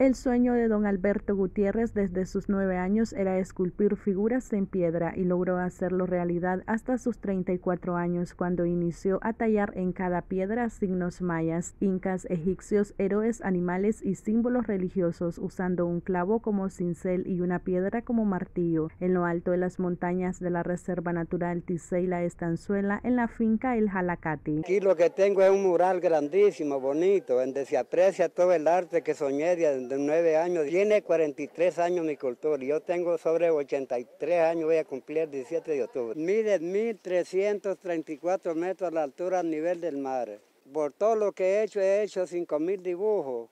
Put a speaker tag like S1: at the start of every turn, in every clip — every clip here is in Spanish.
S1: El sueño de don Alberto Gutiérrez desde sus nueve años era esculpir figuras en piedra y logró hacerlo realidad hasta sus 34 años cuando inició a tallar en cada piedra signos mayas, incas, egipcios, héroes, animales y símbolos religiosos usando un clavo como cincel y una piedra como martillo en lo alto de las montañas de la Reserva Natural Tisey La Estanzuela en la finca El Jalacati.
S2: Aquí lo que tengo es un mural grandísimo, bonito, donde se aprecia todo el arte que soñé de nueve años. Tiene 43 años mi cultura. Yo tengo sobre 83 años, voy a cumplir el 17 de octubre. Mide 1.334 metros a la altura a nivel del mar. Por todo lo que he hecho, he hecho 5.000 dibujos.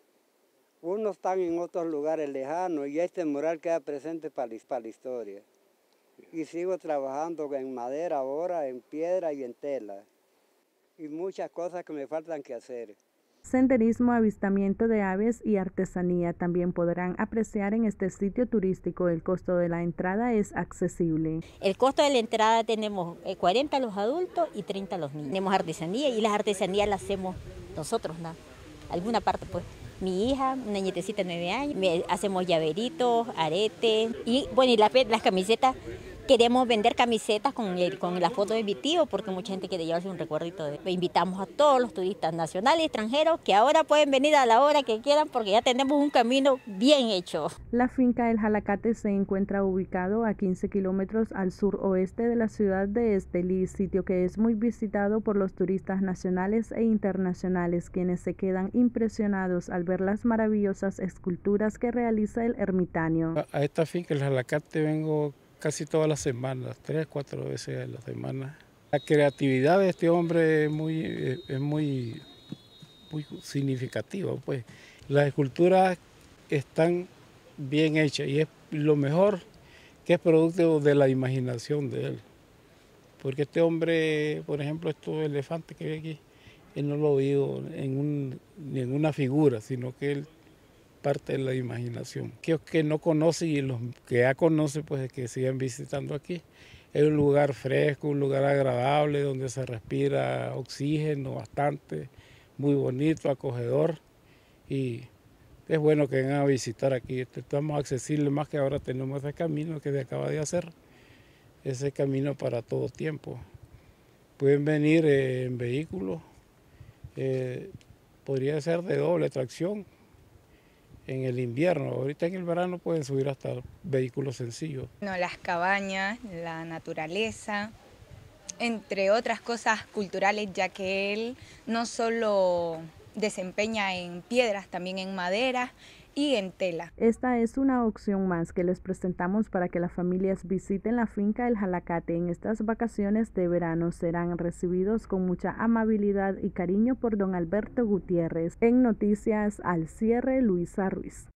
S2: Unos están en otros lugares lejanos y este mural queda presente para la historia. Y sigo trabajando en madera ahora, en piedra y en tela. Y muchas cosas que me faltan que hacer.
S1: Senderismo, avistamiento de aves y artesanía también podrán apreciar en este sitio turístico. El costo de la entrada es accesible.
S3: El costo de la entrada tenemos 40 eh, los adultos y 30 a los niños. Tenemos artesanía y las artesanías las hacemos nosotros, ¿no? Alguna parte pues. Mi hija, una nietecita de 9 años, hacemos llaveritos, aretes y bueno, y las camisetas Queremos vender camisetas con, con la foto de mi tío porque mucha gente quiere llevarse un recuerdito. De... Invitamos a todos los turistas nacionales y extranjeros que ahora pueden venir a la hora que quieran porque ya tenemos un camino bien hecho.
S1: La finca El Jalacate se encuentra ubicado a 15 kilómetros al sur oeste de la ciudad de Estelí, sitio que es muy visitado por los turistas nacionales e internacionales, quienes se quedan impresionados al ver las maravillosas esculturas que realiza el ermitaño.
S4: A esta finca El Jalacate vengo casi todas las semanas, tres, cuatro veces a la semana. La creatividad de este hombre es muy, es muy, muy significativa. Pues. Las esculturas están bien hechas y es lo mejor que es producto de la imaginación de él. Porque este hombre, por ejemplo, estos elefantes que ve aquí, él no lo vio en, un, en una figura, sino que él parte de la imaginación. Que que no conoce y los que ya conoce, pues que sigan visitando aquí. Es un lugar fresco, un lugar agradable donde se respira oxígeno bastante, muy bonito, acogedor y es bueno que vengan a visitar aquí. Estamos accesibles más que ahora tenemos ese camino que se acaba de hacer, ese camino para todo tiempo. Pueden venir eh, en vehículos, eh, podría ser de doble tracción, en el invierno. Ahorita en el verano pueden subir hasta vehículos sencillos.
S5: No, las cabañas, la naturaleza, entre otras cosas culturales, ya que él no solo desempeña en piedras, también en madera y en tela.
S1: Esta es una opción más que les presentamos para que las familias visiten la finca El Jalacate en estas vacaciones de verano. Serán recibidos con mucha amabilidad y cariño por don Alberto Gutiérrez. En Noticias al cierre, Luisa Ruiz.